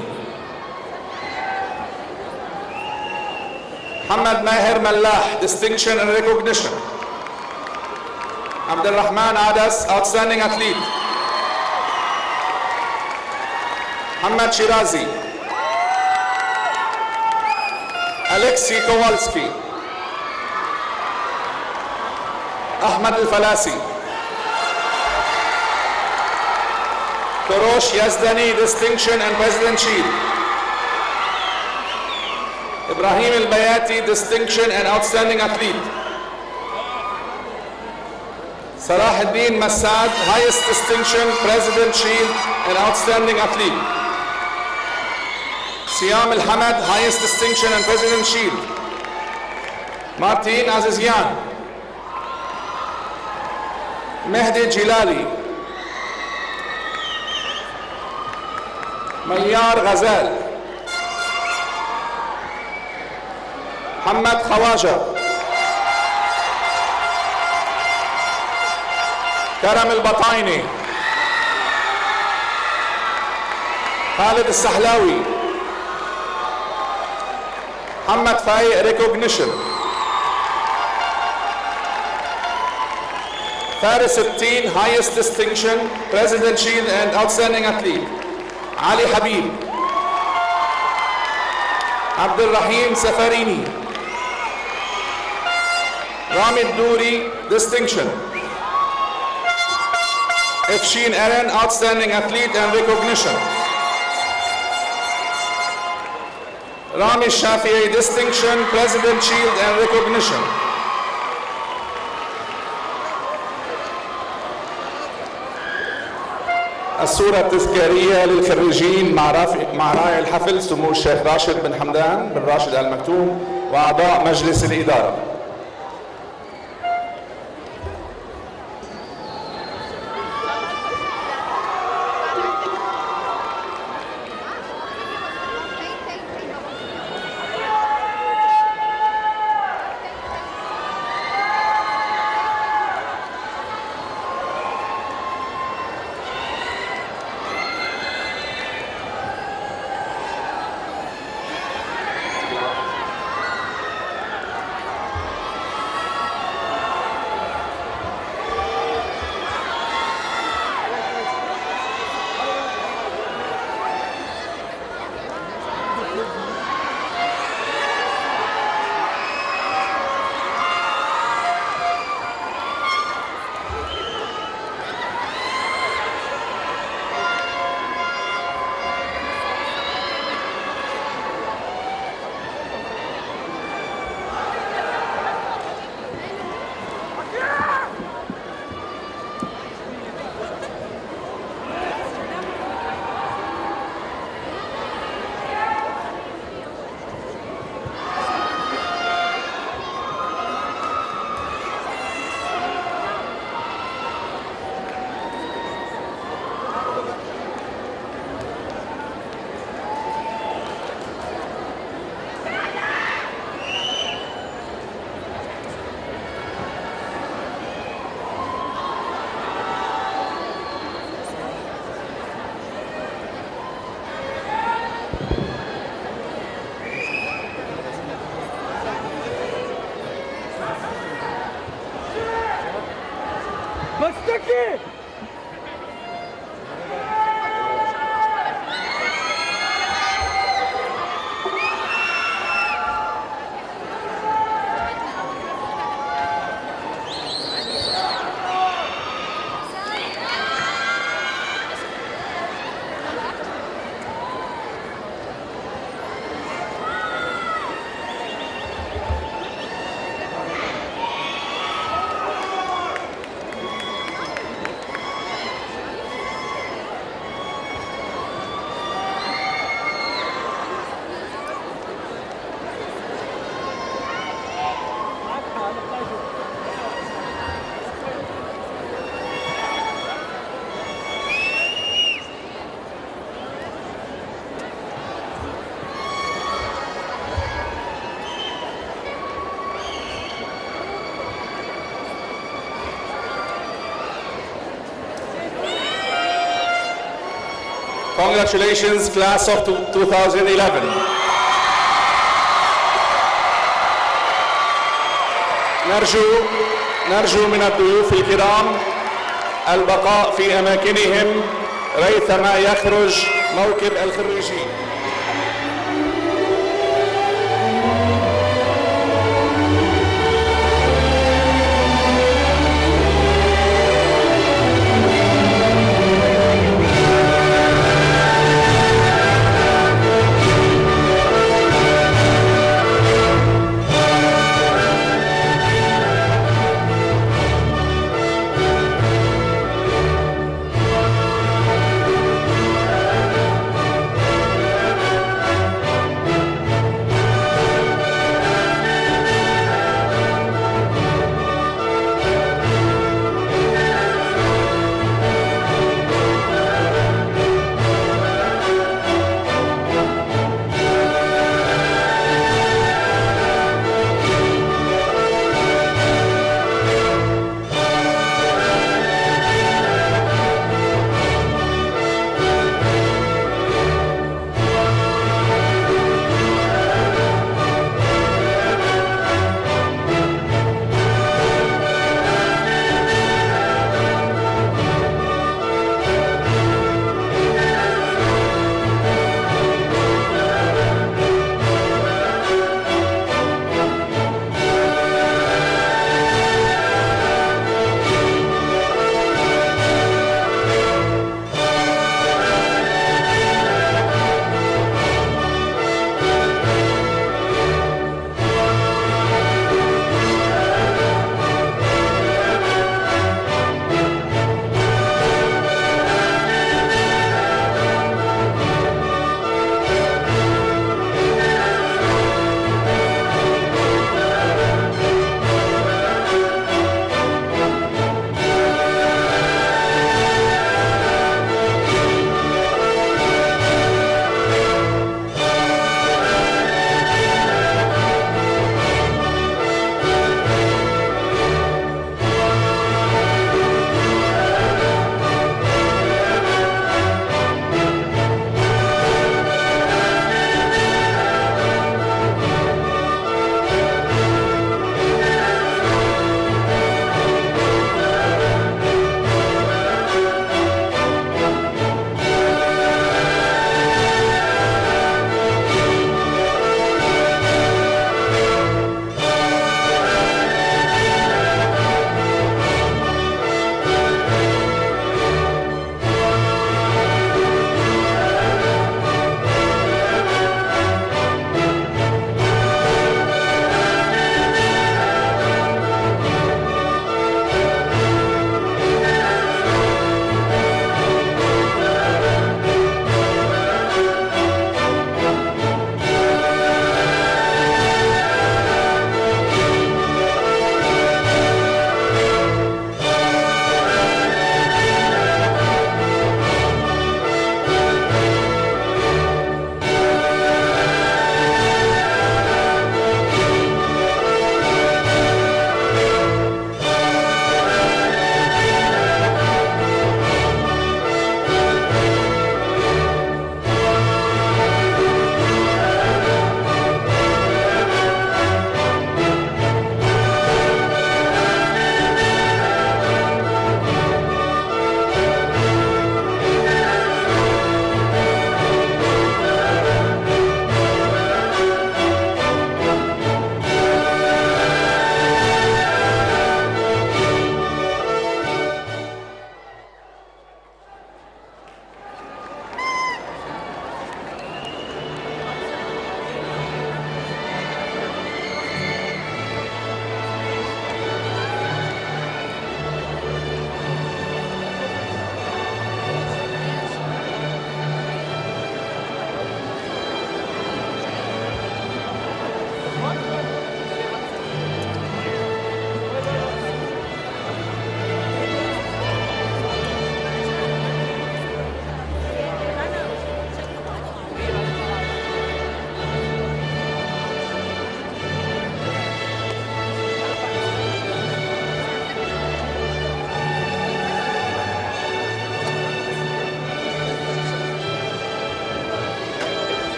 Muhammad Maher Mallah, distinction and recognition. Abdul Rahman Adas, outstanding athlete. Muhammad Shirazi. أليكسي كوالسكي أحمد الفلاسي Rosh Yazdani Distinction and President Shield. Ibrahim El Bayati Distinction and Outstanding Athlete. Salah Din Massad Highest Distinction, President Shield and Outstanding Athlete. Siam Al Hamad, Highest Distinction and President Shield. Martin Azizian. Mehdi Jilali ميار غزال. محمد خواجة. كرم البطايني. خالد السحلاوي. محمد فايق ريكوجنيشن فارس الدين highest distinction president shield and outstanding athlete. علي حبيب عبد الرحيم سفريني رامي الدوري distinction Efshin Eren outstanding athlete and recognition Rami Shafi'i distinction president shield and recognition الصورة التذكارية للخريجين مع مع راعي الحفل سمو الشيخ راشد بن حمدان بن راشد آل مكتوم وأعضاء مجلس الإدارة. Congratulations, class of 2011. نرجو نرجو من الضيوف الكرام البقاء في أماكنهم ريثما يخرج موكب الخريجين